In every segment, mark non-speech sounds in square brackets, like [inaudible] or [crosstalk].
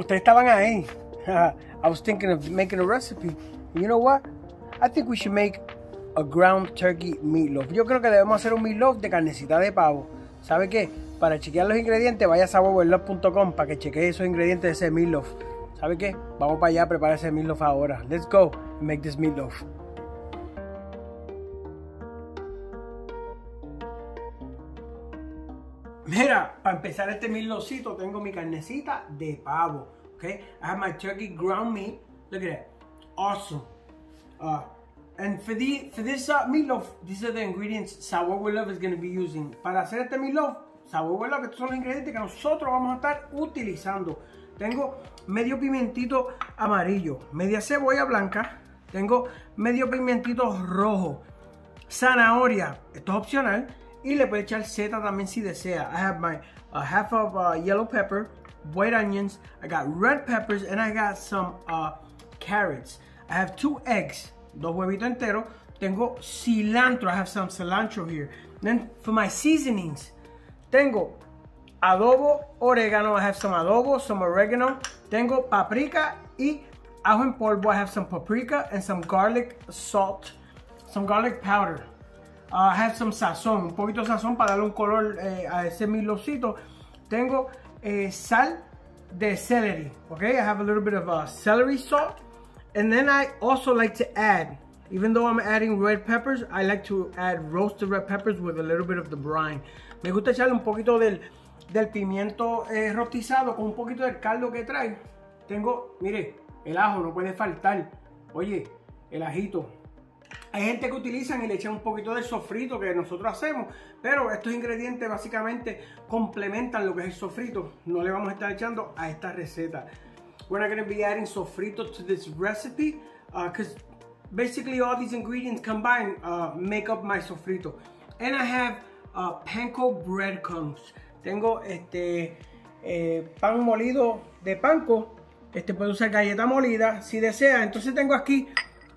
ustedes estaban ahí. [laughs] I was thinking of making a recipe. You know what? I think we should make a ground turkey meatloaf. Yo creo que debemos hacer un meatloaf de carnecita de pavo. ¿Sabe qué? Para chequear los ingredientes, vaya a para que chequee esos ingredientes de ese meatloaf. ¿Sabe qué? Vamos para allá a preparar ese meatloaf ahora. Let's go and make this meatloaf. Mira, para empezar este meatloafcito tengo mi carnecita de pavo. Okay, I have my turkey ground meat. Look at that, awesome. Uh, and for this uh, meatloaf, these are the ingredients Sour Love is going to be using. Para hacer este meatloaf, Sour Love, estos son los ingredientes que nosotros vamos a estar utilizando. Tengo medio pimentito amarillo, media cebolla blanca, tengo medio pimentito rojo, zanahoria, esto es opcional, y le puede echar seta también si desea. I have my uh, half of uh, yellow pepper, white onions, I got red peppers, and I got some uh, carrots. I have two eggs, dos huevitos enteros. Tengo cilantro, I have some cilantro here. Then for my seasonings, tengo adobo, orégano, I have some adobo, some oregano. Tengo paprika y ajo en polvo. I have some paprika and some garlic salt, some garlic powder. Uh, I have some sazón, un poquito de sazón para darle un color eh, a ese milocito. Tengo eh, sal de celery, okay? I have a little bit of uh, celery salt. And then I also like to add, even though I'm adding red peppers, I like to add roasted red peppers with a little bit of the brine. Me gusta echarle un poquito del, del pimiento eh, rostizado con un poquito del caldo que trae. Tengo, mire, el ajo no puede faltar. Oye, el ajito, hay gente que utilizan y le echan un poquito de sofrito que nosotros hacemos, pero estos ingredientes básicamente complementan lo que es el sofrito. No le vamos a estar echando a esta receta. We're not going to be adding sofrito to this recipe because uh, basically all these ingredients combined uh, make up my sofrito. And I have uh, panko breadcrumbs. Tengo este eh, pan molido de panko. Este puede usar galleta molida si desea. Entonces tengo aquí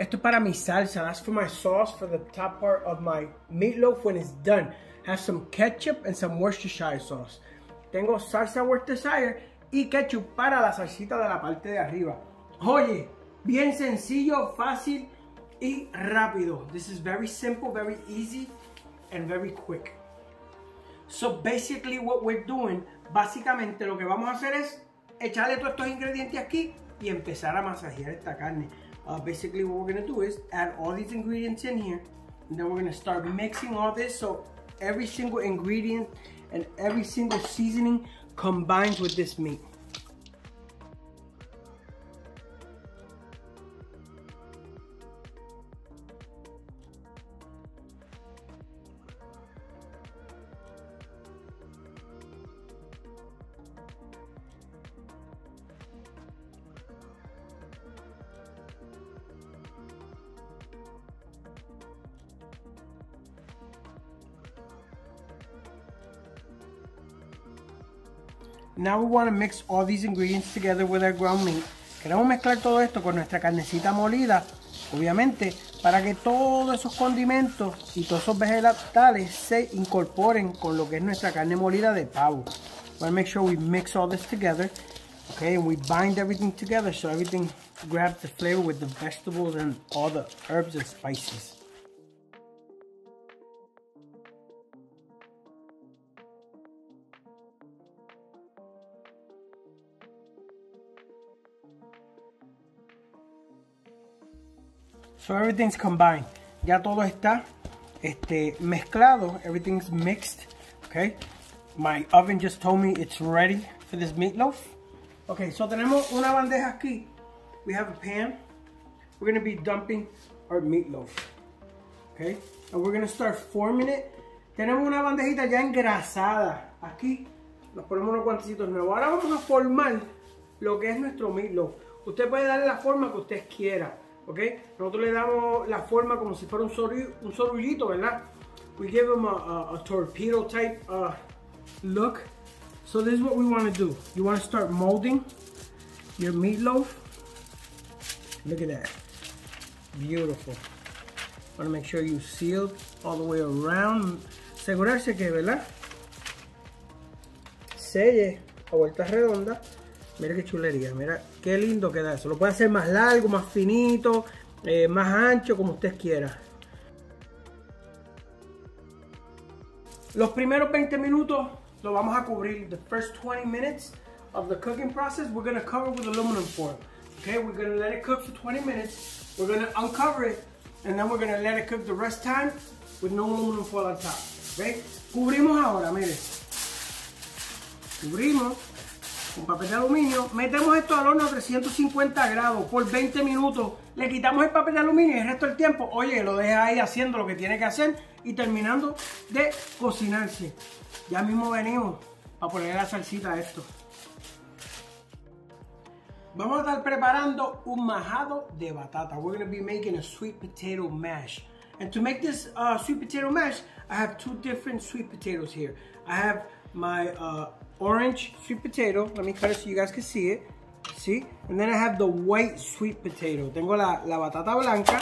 esto es para mi salsa. That's for my sauce for the top part of my meatloaf when it's done. Have some ketchup and some Worcestershire sauce. Tengo salsa Worcestershire y ketchup para la salsita de la parte de arriba. Oye, bien sencillo, fácil y rápido. This is very simple, very easy and very quick. So basically what we're doing, básicamente lo que vamos a hacer es echarle todos estos ingredientes aquí y empezar a masajear esta carne. Uh, basically what we're gonna do is add all these ingredients in here and then we're gonna start mixing all this so every single ingredient and every single seasoning combines with this meat. Now we want to mix all these ingredients together with our ground meat. Queremos mezclar todo esto con nuestra carnecita molida, obviamente, para que todos esos condimentos y todos esos vegetales se incorporen con lo que es nuestra carne molida de pavo. We want to make sure we mix all this together, okay, and we bind everything together so everything grabs the flavor with the vegetables and all the herbs and spices. So everything's combined. Ya todo está este, mezclado. Everything's mixed. Okay. My oven just told me it's ready for this meatloaf. Okay, so tenemos una bandeja aquí. We have a pan. We're gonna be dumping our meatloaf. Okay, and we're gonna start forming it. Tenemos una bandejita ya engrasada. Aquí nos ponemos unos guantecitos nuevos. Ahora vamos a formar lo que es nuestro meatloaf. Usted puede darle la forma que usted quiera. ¿Ok? Nosotros le damos la forma como si fuera un, sorul, un sorullito, ¿verdad? We give them a, a, a torpedo type uh, look. So this is what we want to do. You want to start molding your meatloaf. Look at that. Beautiful. Want to make sure you seal all the way around. Asegurarse que, ¿verdad? Selle a vuelta redonda. Mira qué chulería, mira qué lindo queda eso. Lo puede hacer más largo, más finito, eh, más ancho, como usted quiera. Los primeros 20 minutos lo vamos a cubrir. The first 20 minutes of the cooking process, we're going to cover with aluminum foil. Okay, we're going to let it cook for 20 minutes. We're going to uncover it, and then we're going to let it cook the rest time with no aluminum foil on top. Okay, cubrimos ahora, mire. Cubrimos con papel de aluminio. Metemos esto al horno a 350 grados por 20 minutos. Le quitamos el papel de aluminio y el resto del tiempo, oye, lo deja ahí haciendo lo que tiene que hacer y terminando de cocinarse. Ya mismo venimos para poner la salsita a esto. Vamos a estar preparando un majado de batata. We're going to be making a sweet potato mash. And to make this uh, sweet potato mash, I have two different sweet potatoes here. I have my uh, orange sweet potato. Let me cut it so you guys can see it. See? And then I have the white sweet potato. Tengo la, la batata blanca.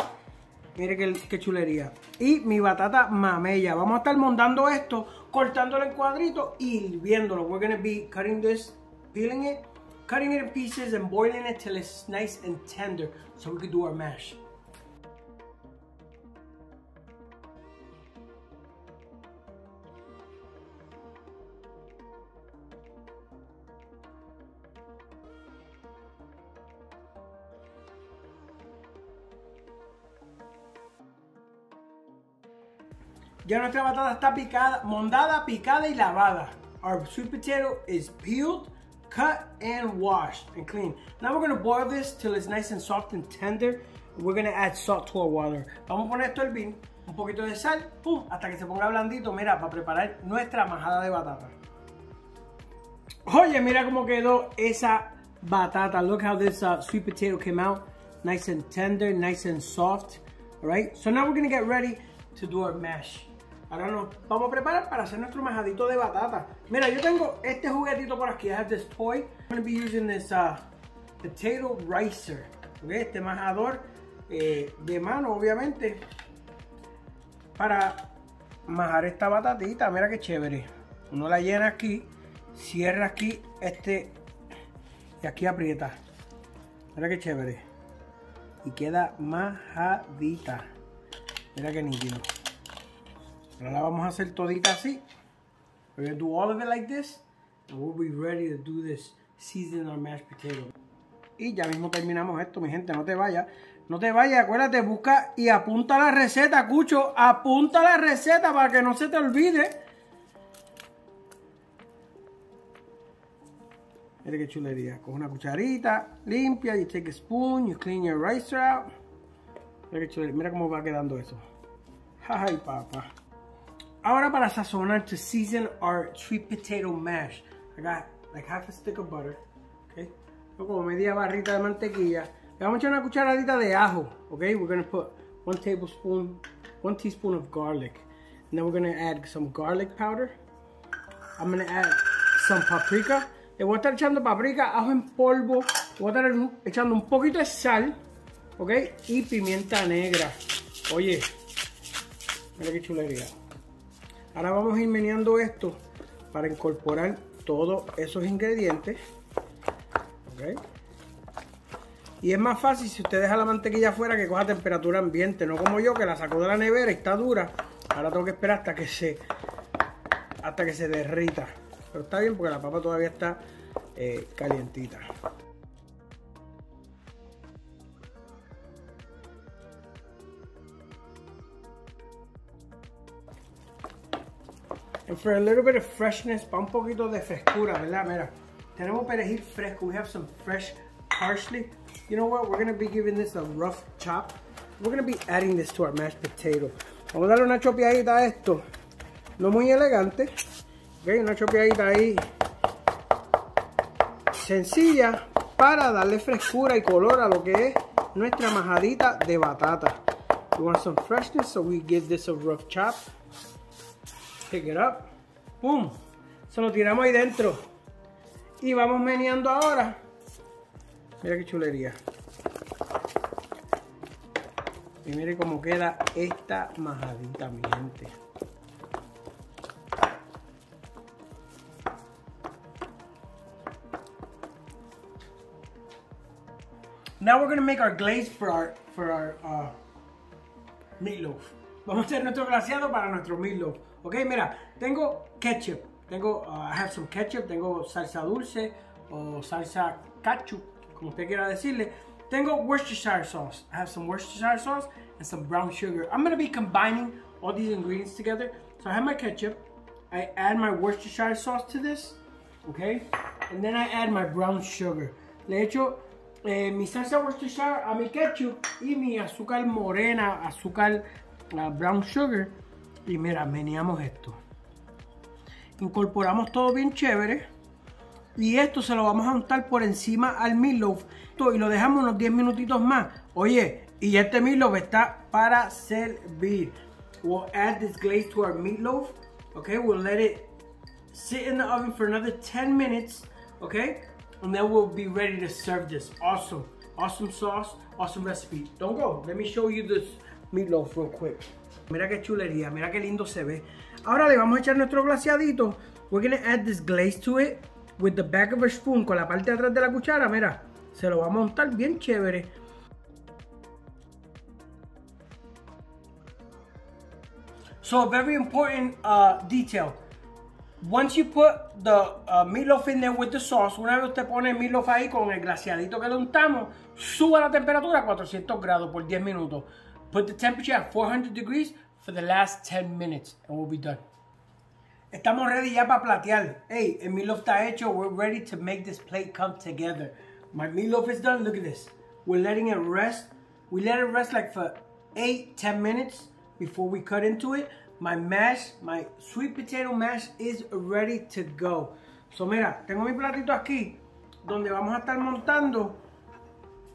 Mire qué, qué, chulería. Y mi batata mamella. Vamos a estar montando esto, cortándolo en cuadritos y hirviéndolo. We're going to be cutting this, peeling it, cutting it in pieces and boiling it till it's nice and tender so we can do our mash. Ya nuestra batata está picada, mondada, picada y lavada. Our sweet potato is peeled, cut, and washed and clean. Now we're gonna boil this till it's nice and soft and tender. We're gonna add salt to our water. Vamos a poner esto al bin, un poquito de sal, hasta que se ponga blandito, mira, para preparar nuestra majada de batata. Oye, mira cómo quedó esa batata. Look how this uh, sweet potato came out. Nice and tender, nice and soft. All right, so now we're gonna get ready to do our mash. Ahora nos vamos a preparar para hacer nuestro majadito de batata. Mira, yo tengo este juguetito por aquí. I have this toy. I'm going to be using this uh, potato ricer. Okay? Este majador eh, de mano, obviamente. Para majar esta batatita. Mira qué chévere. Uno la llena aquí. Cierra aquí este. Y aquí aprieta. Mira qué chévere. Y queda majadita. Mira qué nítido. Ahora la vamos a hacer todita así. We're going to do all of it like this. And we'll be ready to do this season our mashed potato. Y ya mismo terminamos esto, mi gente. No te vayas. No te vayas. Acuérdate, busca y apunta la receta, Cucho. Apunta la receta para que no se te olvide. Mira qué chulería. Coge una cucharita limpia. You take a spoon. You clean your ricer out. Mira qué chulería. Mira cómo va quedando eso. Ay, papá. Ahora para sazonar, to season our sweet potato mash, I got like half a stick of butter, okay? Como media barrita de mantequilla. Le vamos a echar una cucharadita de ajo, okay? We're gonna put one tablespoon, one teaspoon of garlic. And then we're gonna add some garlic powder. I'm gonna add some paprika. Le voy a estar echando paprika, ajo en polvo. Voy a estar echando un poquito de sal, ok? Y pimienta negra. Oye, mira qué chulería. Ahora vamos a ir meneando esto para incorporar todos esos ingredientes. Y es más fácil si usted deja la mantequilla afuera que coja temperatura ambiente, no como yo que la saco de la nevera y está dura. Ahora tengo que esperar hasta que se hasta que se derrita. Pero está bien porque la papa todavía está eh, calientita. And for a little bit of freshness, para un poquito de frescura, ¿verdad? Mira, tenemos perejil fresco. We have some fresh parsley. You know what? We're going to be giving this a rough chop. We're going to be adding this to our mashed potato. Vamos a darle una chopeadita a esto. No muy elegante. Okay, una chopeadita ahí. Sencilla para darle frescura y color a lo que es nuestra majadita de batata. We want some freshness, so we give this a rough chop. Pick it up. ¡Pum! Se lo tiramos ahí dentro. Y vamos meneando ahora. Mira qué chulería. Y mire cómo queda esta majadita, mi gente. now we're gonna make our glaze for our for our uh, meatloaf. Vamos a hacer nuestro glaseado para nuestro meatloaf. Ok, mira, tengo ketchup. Tengo, uh, I have some ketchup. Tengo salsa dulce o salsa ketchup, como usted quiera decirle. Tengo Worcestershire sauce. I have some Worcestershire sauce and some brown sugar. I'm gonna be combining all these ingredients together. So I have my ketchup. I add my Worcestershire sauce to this. Okay, and then I add my brown sugar. Le echo eh, mi salsa Worcestershire a mi ketchup y mi azúcar morena, azúcar uh, brown sugar. Y mira, meneamos esto. Incorporamos todo bien chévere. Y esto se lo vamos a untar por encima al meatloaf. Y lo dejamos unos 10 minutitos más. Oye, y este meatloaf está para servir. We'll add this glaze to our meatloaf. Okay, we'll let it sit in the oven for another 10 minutes. Okay, and then we'll be ready to serve this. Awesome, awesome sauce, awesome recipe. Don't go. Let me show you this meatloaf real quick. Mira qué chulería, mira qué lindo se ve. Ahora le vamos a echar nuestro glaseadito. We're gonna add this glaze to it with the back of a spoon, con la parte de atrás de la cuchara, mira. Se lo vamos a montar bien chévere. So a very important uh, detail. Once you put the uh, meatloaf in there with the sauce, una vez usted pone el meatloaf ahí con el glaseadito que le untamos, suba la temperatura a 400 grados por 10 minutos. Put the temperature at 400 degrees for the last 10 minutes and we'll be done. Estamos ready ya para platear. Hey, el meatloaf está hecho. We're ready to make this plate come together. My meatloaf is done. Look at this. We're letting it rest. We let it rest like for 8, 10 minutes before we cut into it. My mash, my sweet potato mash is ready to go. So mira, tengo mi platito aquí donde vamos a estar montando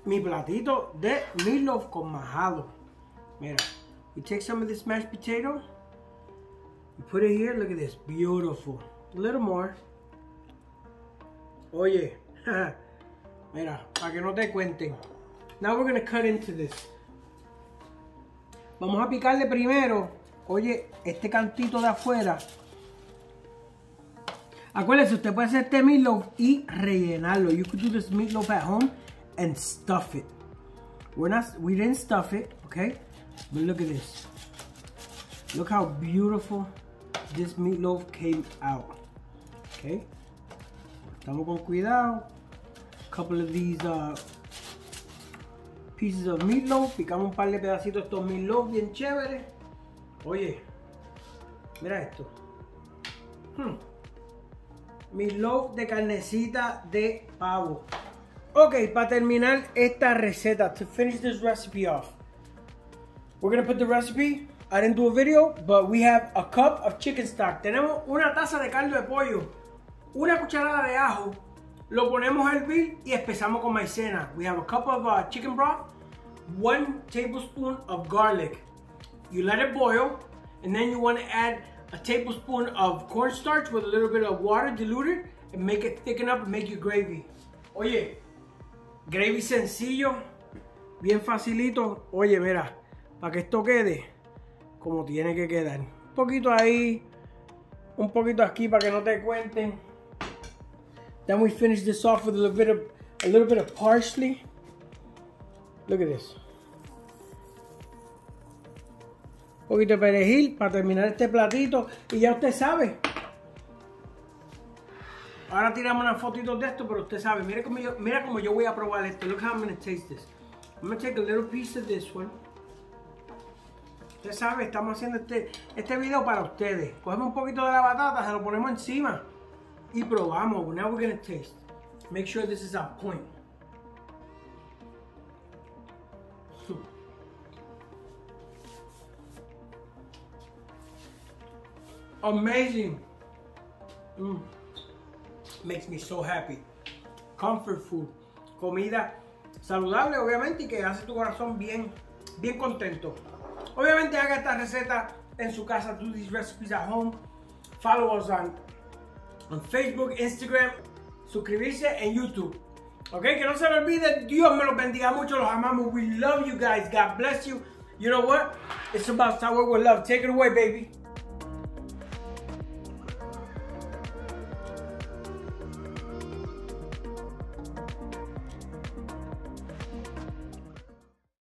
mi platito de meatloaf con majado. Mira, we take some of this mashed potato, we put it here, look at this, beautiful. A little more. Oye, [laughs] mira, para que no te cuenten. Now we're gonna cut into this. Vamos a picarle primero, oye, este cantito de afuera. Acuérdese, usted puede hacer este meatloaf y rellenarlo. You could do this meatloaf at home and stuff it. We're not, we didn't stuff it, okay? But look at this. Look how beautiful this meatloaf came out. Okay? Estamos con cuidado. Couple of these uh, pieces of meatloaf. Picamos un par de pedacitos de estos meatloaf bien chévere. Oye, mira esto. Hmm. Meatloaf de carnecita de pavo. Ok, para terminar esta receta, to finish this recipe off, we're gonna put the recipe. I didn't do a video, but we have a cup of chicken stock. Tenemos una taza de caldo de pollo, una cucharada de ajo, lo ponemos a hervir y empezamos con maicena. We have a cup of uh, chicken broth, one tablespoon of garlic. You let it boil, and then you want to add a tablespoon of cornstarch with a little bit of water diluted and make it thicken up and make your gravy. Oye, gravy sencillo, bien facilito. Oye, mira, para que esto quede como tiene que quedar. Un poquito ahí, un poquito aquí para que no te cuenten. Then we finish this off with a little bit of a little bit of parsley. Look at this. Un poquito de perejil para terminar este platito y ya usted sabe. Ahora tiramos unas fotitos de esto, pero usted sabe, mira como yo, mira como yo voy a probar esto. Look how I'm gonna taste this. I'm gonna take a little piece of this one. Usted sabe, estamos haciendo este, este video para ustedes. Cogemos un poquito de la batata, se lo ponemos encima y probamos. Now we're gonna taste. Make sure this is on point. Amazing. Mm. Makes me so happy. Comfort food. Comida saludable, obviamente, y que hace tu corazón bien, bien contento. Obviamente haga esta receta en su casa. Do these recipes at home. Follow us on, on Facebook, Instagram. Suscribirse en YouTube. Ok, que no se le olvide. Dios me los bendiga mucho. Los amamos. We love you guys. God bless you. You know what? It's about Sour with Love. Take it away, baby.